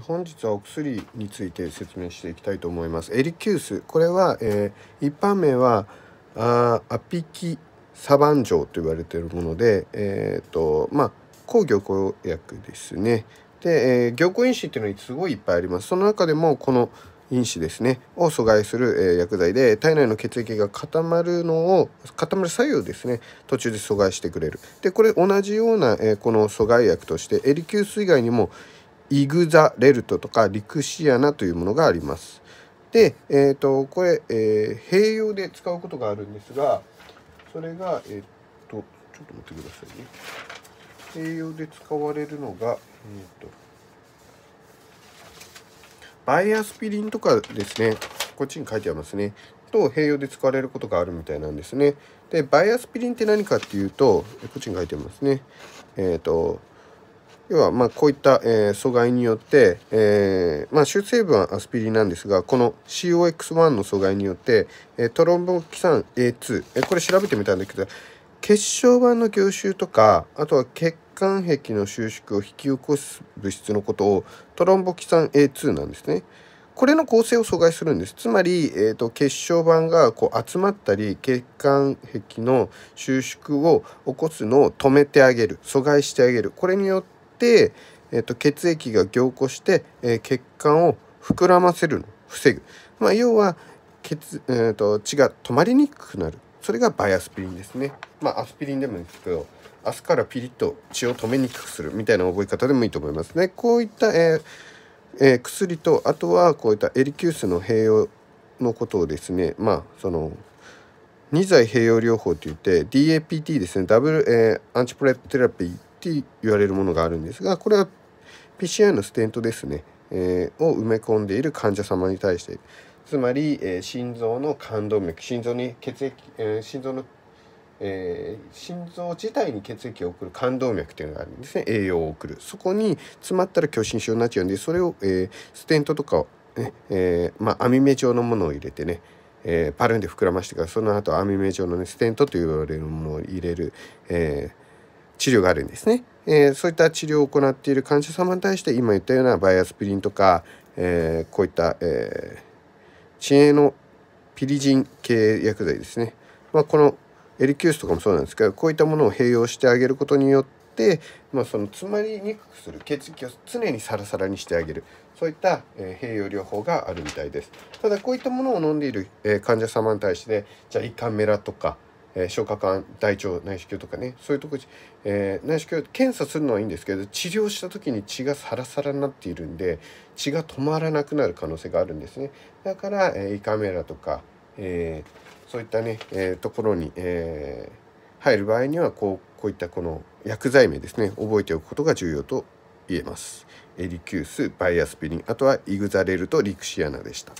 本日はお薬について説明していきたいと思います。エリキュースこれは、えー、一般名はあアピキサバン錠と言われているもので、えーとまあ、抗凝固薬ですね。で、えー、凝固因子っていうのにすごいいっぱいあります。その中でもこの因子ですねを阻害する、えー、薬剤で体内の血液が固まるのを固まる作用ですね途中で阻害してくれるでこれ同じような、えー、この阻害薬としてエリキュース以外にもイグザレルトとかリクシアナというものがあります。で、えーと、これ、えー、併用で使うことがあるんですがそれが、えっ、ー、とちょっと待ってくださいね。併用で使われるのが、えーと、バイアスピリンとかですねこっちに書いてありますねと併用で使われることがあるみたいなんですね。でバイアスピリンって何かっていうとこっちに書いてありますね。えっ、ー、と要はまこういった、え、阻害によって、えー、まあ、主成分はアスピリンなんですがこの COX1 の阻害によって、えトロンボキサン A2、えこれ調べてみたんだけど血小板の凝集とかあとは血管壁の収縮を引き起こす物質のことをトロンボキサン A2 なんですね。これの構成を阻害するんです。つまり、えーと、血小板がこう集まったり血管壁の収縮を起こすのを止めてあげる阻害してあげるこれによって、えーと、血液が凝固して、えー、血管を膨らませるの。防ぐ、まあ、要は血、えーと、血が止まりにくくなる。それがバイアスピリンですね。まあアスピリンでもいいですけど明日からピリッと血を止めにくくするみたいな覚え方でもいいと思いますね。こういった、えーえー、薬とあとはこういったエリキュースの併用のことをですねまあその二剤併用療法といって DAPT ですね。ダブル、えー、 antiplatelet therapy って言われるものがあるんですがこれは PCI のステントですね、えー、を埋め込んでいる患者様に対して。つまり、えー、心臓の冠動脈心臓に血液、えー、心臓の、えー、心臓自体に血液を送る冠動脈というのがあるんですね。栄養を送る。そこに詰まったら狭心症になっちゃうんでそれを、えー、ステントとかを、ねえー、まあ網目状のものを入れてねえー、パルンで膨らましてからその後網目状の、ね、ステントと言われるものを入れる、えー治療があるんですね。えー、そういった治療を行っている患者様に対して今言ったようなバイアスピリンとか、えー、こういった、えー、知恵のピリジン系薬剤ですね、まあ、このエリキュースとかもそうなんですけどこういったものを併用してあげることによって、まあ、その詰まりにくくする血液を常にサラサラにしてあげる。そういった、えー、併用療法があるみたいです。ただこういったものを飲んでいる、え、患者様に対してじゃあ胃カメラとかえー、消化管大腸内視鏡とかねそういうとこ、えー、内視鏡検査するのはいいんですけど治療した時に血がサラサラになっているんで血が止まらなくなる可能性があるんですねだから、え、胃カメラとか、えー、そういったね、えー、ところに、え、入る場合にはこうこういったこの薬剤名ですね覚えておくことが重要と言えます。エリキュースバイアスピリンあとはイグザレルとリクシアナでした。